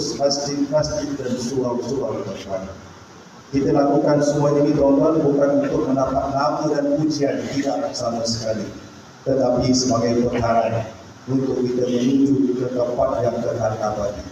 urus masjid-masjid dan surau-surau Tuhan. Kita lakukan semua ini tuan-tuan bukan untuk mendapat nama dan pujian tidak sama sekali, tetapi sebagai perkara untuk kita menuju ke tempat yang kekal abadi.